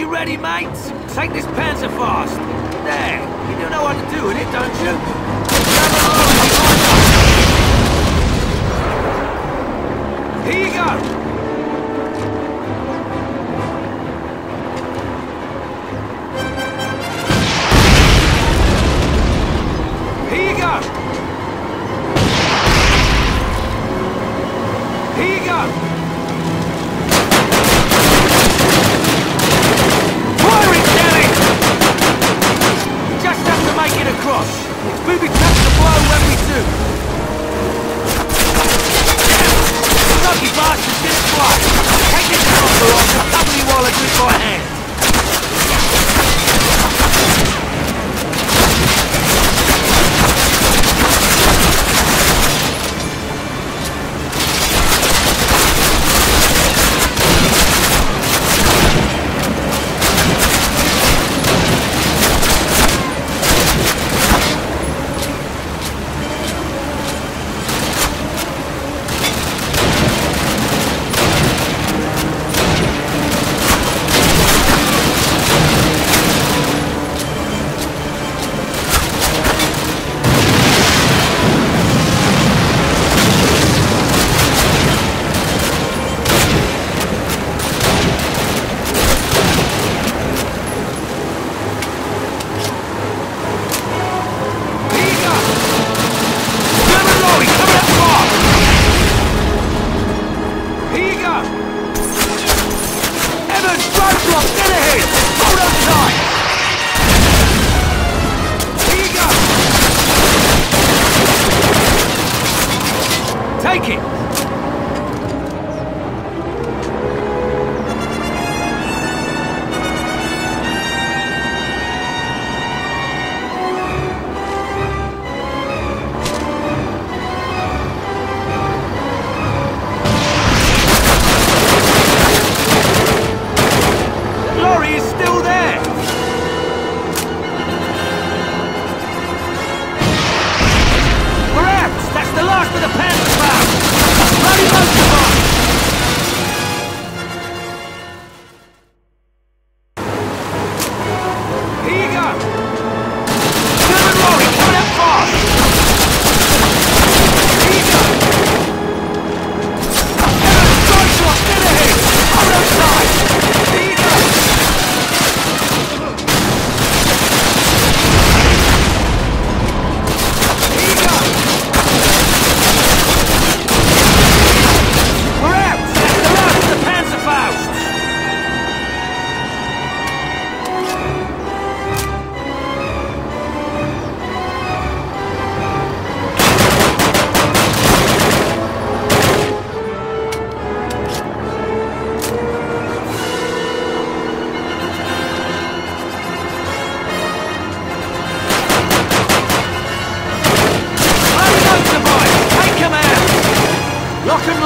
you ready, mates? Take this Panzerfaust. There, you do know what to do with it, don't you? Here you go! Here you go! beforehand.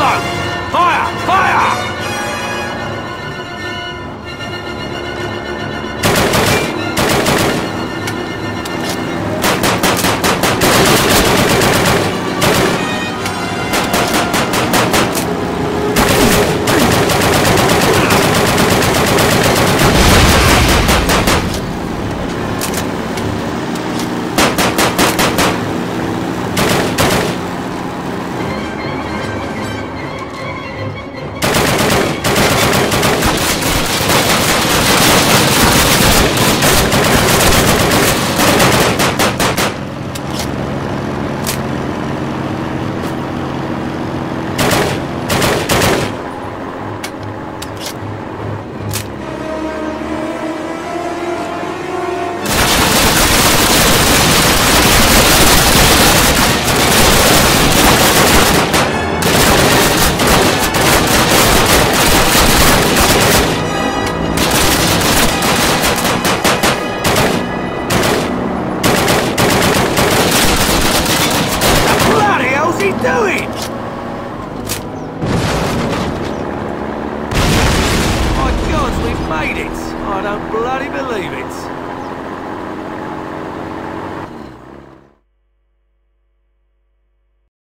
快快啊，快啊。made it! I don't bloody believe it.